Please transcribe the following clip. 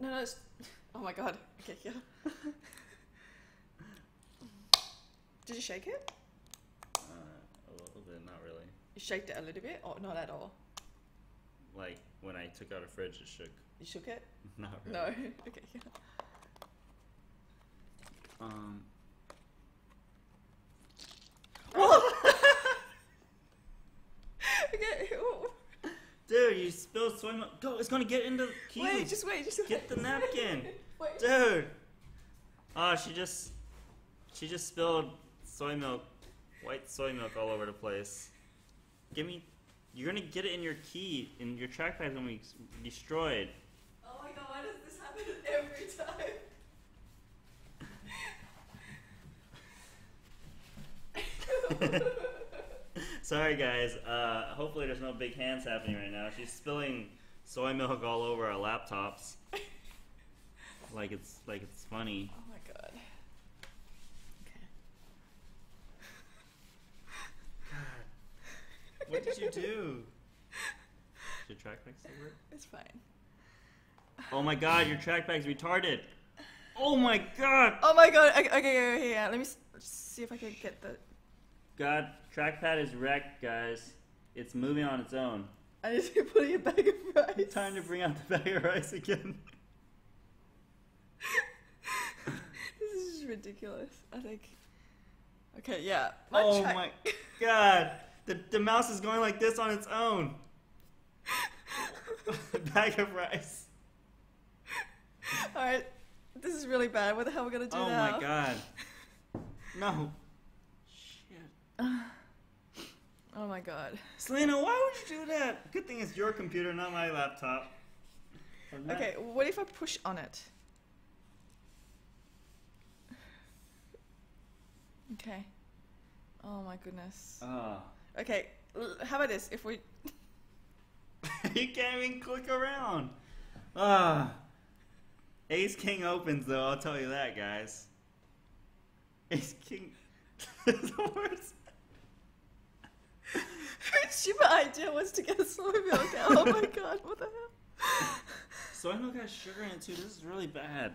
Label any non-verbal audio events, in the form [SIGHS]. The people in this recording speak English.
No, no. It's... [LAUGHS] Oh my god. Okay, yeah. [LAUGHS] Did you shake it? Uh, a little bit, not really. You shaked it a little bit, or not at all? Like when I took out a fridge, it shook. You shook it? [LAUGHS] Not really. No. okay, yeah. Um. Okay. ooh. Dude, you spilled soy milk. Go, it's gonna get into the keys. Wait, just wait, just Get the napkin. [LAUGHS] wait. Dude. Oh, she just, she just spilled soy milk, white soy milk all over the place. Give me, you're gonna get it in your key, and your trackpad's gonna be destroyed. Oh my god, why does this happen every time? [LAUGHS] [LAUGHS] Sorry, guys. Uh, hopefully, there's no big hands happening right now. She's spilling soy milk all over our laptops. [LAUGHS] like it's like it's funny. Oh my god. Okay. God. [LAUGHS] What did you do? [LAUGHS] Your trackpad still work? It's fine. Oh my god, your trackpad's retarded. [SIGHS] Oh my god. Oh my god. Okay, okay, okay, okay yeah. Let me s- see if I can get the. God, trackpad is wrecked, guys. It's moving on its own. I need to put in a bag of rice. Time to bring out the bag of rice again. [LAUGHS] This is just ridiculous. I think. Okay, yeah. My oh track- my [LAUGHS] god. The, the mouse is going like this on its own. [LAUGHS] bag of rice. Alright. This is really bad. What the hell are we gonna do Oh now? Oh my god. No. Oh my god. Celina, why would you do that? Good thing it's your computer, not my laptop. Not- Okay, what if I push on it? Okay. Oh my goodness. Oh. Okay, how about this? If we. [LAUGHS] you can't even click around. Ah. Ace King opens though, I'll tell you that, guys. Ace King [LAUGHS] is the worst. Stupid idea was to get soy milk out? Oh my god, what the hell? Soy milk has sugar in it too. This is really bad.